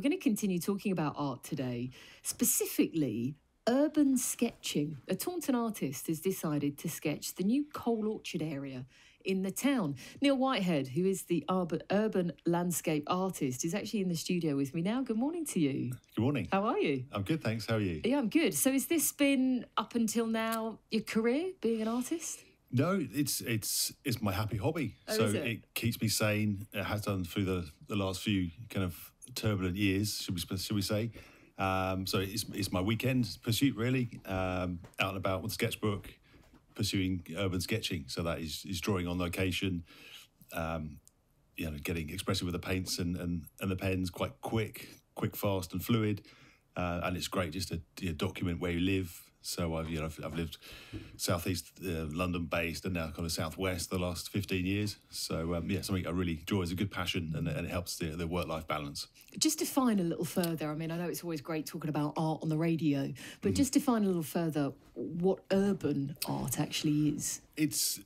We're going to continue talking about art today, specifically urban sketching. A Taunton artist has decided to sketch the new Coal Orchard area in the town. Neil Whitehead, who is the urban, urban landscape artist, is actually in the studio with me now. Good morning to you. Good morning. How are you? I'm good, thanks. How are you? Yeah, I'm good. So, has this been up until now your career being an artist? No, it's it's it's my happy hobby. Oh, so is it? keeps me sane. It has done through the, the last few kind of turbulent years, should we should we say? Um, so it's it's my weekend pursuit really. Um, out and about with sketchbook, pursuing urban sketching. So that is is drawing on location. Um, you know, getting expressive with the paints and, and, and the pens, quite quick, quick, fast, and fluid. Uh, and it's great just to you know, document where you live. So I've you know I've, I've lived southeast uh, London based and now kind of southwest the last fifteen years. So um, yeah, something I really enjoy. It's a good passion and, and it helps the, the work life balance. Just define a little further. I mean, I know it's always great talking about art on the radio, but just define a little further what urban art actually is. It's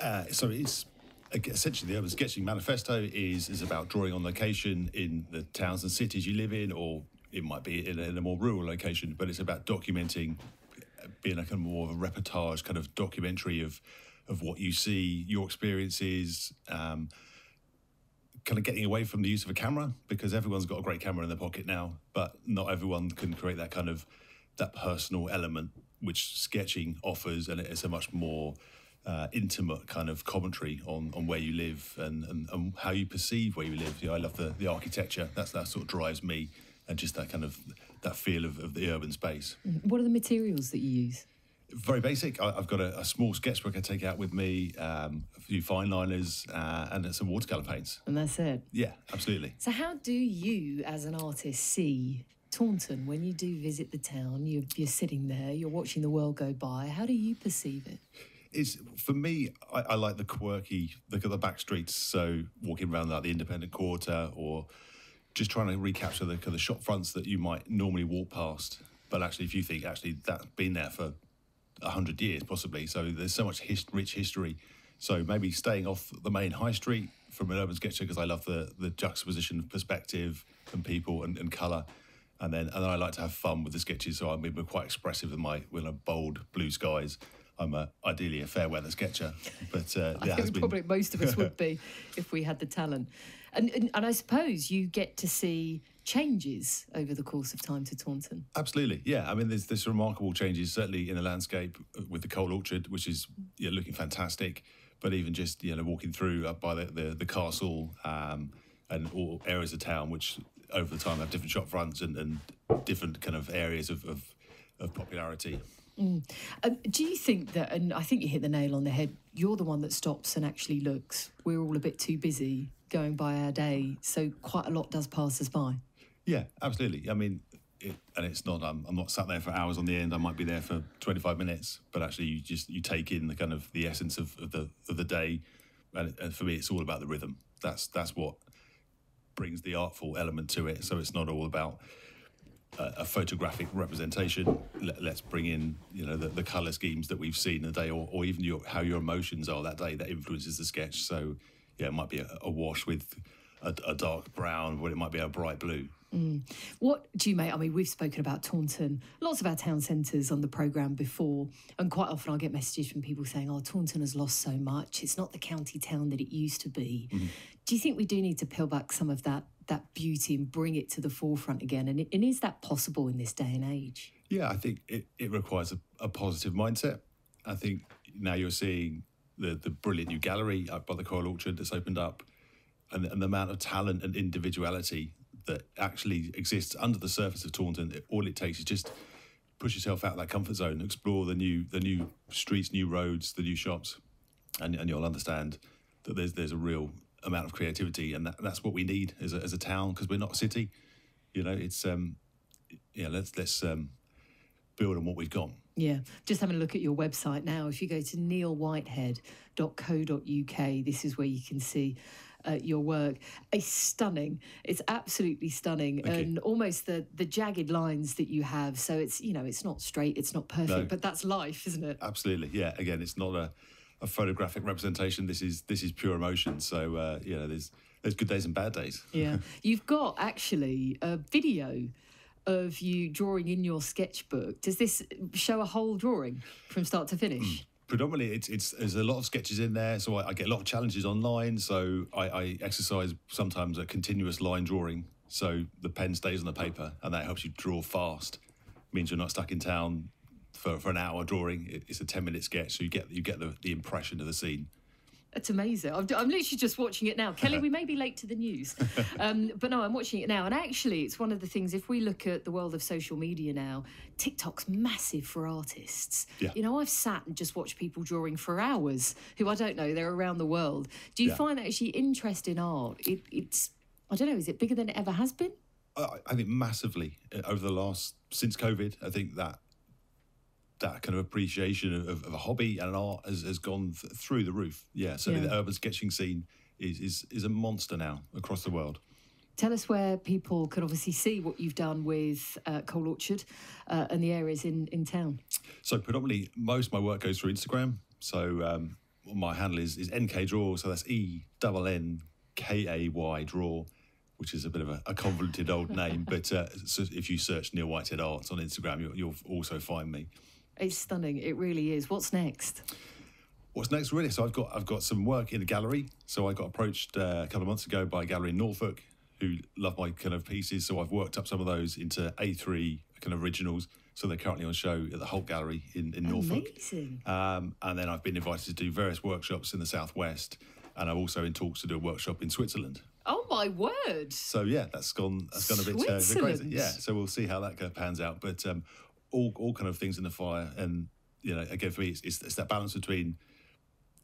uh, so it's essentially the urban sketching manifesto is is about drawing on location in the towns and cities you live in, or it might be in a, in a more rural location. But it's about documenting, being a kind of more of a reportage kind of documentary of of what you see, your experiences. Um, kind of getting away from the use of a camera because everyone's got a great camera in their pocket now, but not everyone can create that kind of that personal element which sketching offers, and it's a much more uh, intimate kind of commentary on, on where you live and, and, and how you perceive where you live. I love the, the architecture. That's that sort of drives me, and just that kind of that feel of, of the urban space. What are the materials that you use? Very basic. I, I've got a, a small sketchbook I take out with me, um, a few fine liners, uh, and some watercolor paints. And that's it. Yeah, absolutely. So, how do you, as an artist, see Taunton when you do visit the town? You're, you're sitting there, you're watching the world go by. How do you perceive it? It's for me. I, I like the quirky. Look at the back streets. So walking around like the independent quarter, or just trying to recapture the kind of shop fronts that you might normally walk past. But actually, if you think actually that's been there for hundred years, possibly. So there's so much his, rich history. So maybe staying off the main high street from an urban sketcher because I love the the juxtaposition of perspective and people and, and colour. And then, and then I like to have fun with the sketches. So I'm, quite expressive with my with a bold blue skies. I'm a, ideally a fair weather sketcher, but uh, I think been probably most of us would be if we had the talent. And, and and I suppose you get to see changes over the course of time to Taunton. Absolutely, yeah. I mean, there's there's remarkable changes certainly in the landscape with the coal orchard, which is you know, looking fantastic. But even just you know walking through up by the the, the castle um, and all areas of town, which over the time have different shop fronts and, and different kind of areas of, of, of popularity. Um, do you think that, and I think you hit the nail on the head, you're the one that stops and actually looks? We're all a bit too busy going by our day, so quite a lot does pass us by. Yeah, absolutely. I mean, it, and it's not. I'm not sat there for hours on the end. I might be there for 25 minutes, but actually, you just you take in the kind of the essence of, of the of the day, and, and for me, it's all about the rhythm. That's that's what brings the artful element to it. So it's not all about a, photographic representation. Let, us bring in you know the, the color schemes that we've seen the day, or, or even your, how your emotions are that day that influences the sketch. So yeah, it might be a, a wash with a, a dark brown, or it might be a bright blue. Mm. What do you make? I mean, we've spoken about Taunton, lots of our town centres on the programme before, and quite often I'll get messages from people saying, oh, Taunton has lost so much. It's not the county town that it used to be. Mm-hmm. Do you think we do need to peel back some of that, that beauty and bring it to the forefront again? And, and is that possible in this day and age? Yeah, I think it, it requires a, a positive mindset. I think now you're seeing the, the brilliant new gallery up by the Coal Orchard that's opened up and, and the amount of talent and individuality that actually exists under the surface of Taunton. All it takes is just push yourself out of that comfort zone, explore the new the new streets, new roads, the new shops, and, and you'll understand that there's there's a real amount of creativity, and that, that's what we need as a, as a town because we're not a city. You know, it's um, yeah. Let's let's um, build on what we've got. Yeah, just having a look at your website now. If you go to neilwhitehead.co.uk, this is where you can see uh, your work. It's stunning. It's absolutely stunning, Thank you. and almost the the jagged lines that you have. So it's you know it's not straight, it's not perfect, No. but that's life, isn't it? Absolutely, yeah. Again, it's not a, a photographic representation. This is this is pure emotion. So uh, you know, there's there's good days and bad days. Yeah. You've got actually a video of you drawing in your sketchbook. Does this show a whole drawing from start to finish? predominantly it's it's there's a lot of sketches in there so I, I get a lot of challenges online so I, I exercise sometimes a continuous line drawing so the pen stays on the paper and that helps you draw fast means you're not stuck in town for, for an hour drawing it, it's a 10 minute sketch so you get you get the, the impression of the scene It's amazing. I'm, I'm literally just watching it now. Kelly, we may be late to the news. Um, but no, I'm watching it now. And actually, it's one of the things, if we look at the world of social media now, TikTok's massive for artists. Yeah. You know, I've sat and just watched people drawing for hours who I don't know, they're around the world. Do you Yeah. find actually interest in art? It, it's, I don't know, is it bigger than it ever has been? I, I think massively uh, over the last since COVID. I think that that kind of appreciation of, of a hobby and an art has, has gone th- through the roof. Yeah, certainly Yeah. the urban sketching scene is, is is a monster now across the world. Tell us where people can obviously see what you've done with uh, Coal Orchard uh, and the areas in, in town. So predominantly, most of my work goes through Instagram. So um, my handle is, is NK Draw. So that's E double N K A Y Draw, which is a bit of a, a convoluted old name. But uh, so if you search Neil Whitehead Arts on Instagram, you'll, you'll also find me. It's stunning. It really is. What's next? What's next, really? So I've got I've got some work in a gallery. So I got approached uh, a couple of months ago by a gallery in Norfolk who love my kind of pieces. So I've worked up some of those into A3 kind of originals. So they're currently on show at the Holt Gallery in, in Norfolk. Amazing. Um, and then I've been invited to do various workshops in the southwest, and I'm also in talks to do a workshop in Switzerland. Oh my word! So yeah, that's gone. That's gone a bit, uh, a bit crazy. Yeah. So we'll see how that kind of pans out. But um, all all kind of things in the fire, and you know, again for me, it's, it's, it's that balance between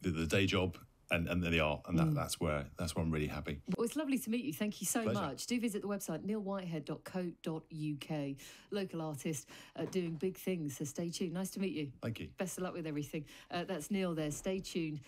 the, the day job and, and the art, and that, Mm. that's where that's where I'm really happy. Well, it's lovely to meet you. Thank you so Pleasure. much. Do visit the website neilwhitehead.co.uk. Local artist uh, doing big things. So stay tuned. Nice to meet you. Thank you. Best of luck with everything. Uh, that's Neil there. Stay tuned